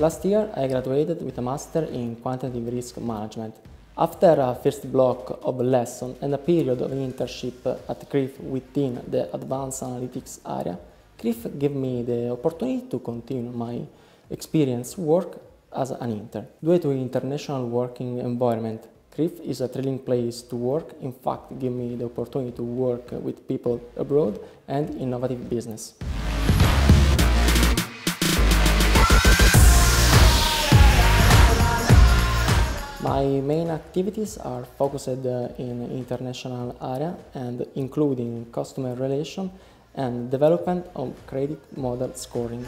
Last year I graduated with a master in quantitative risk management. After a first block of lesson and a period of internship at CRIF within the advanced analytics area, CRIF gave me the opportunity to continue my experience work as an intern. Due to international working environment, CRIF is a thrilling place to work. In fact, gave me the opportunity to work with people abroad and innovative business. My main activities are focused uh, in international area and including customer relation and development of credit model scoring.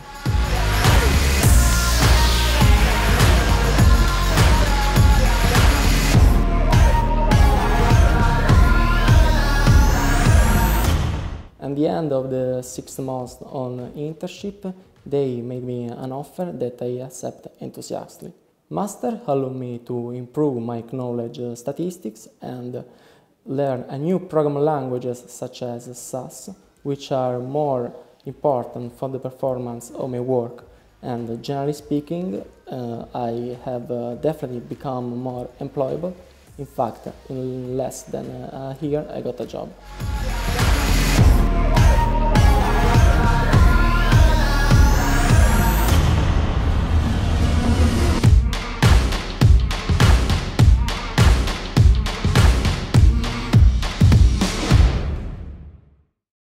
At the end of the six months on internship, they made me an offer that I accept enthusiastically. Master allowed me to improve my knowledge statistics and learn a new programming languages such as SAS, which are more important for the performance of my work. And generally speaking, uh, I have uh, definitely become more employable. In fact, in less than a year, I got a job.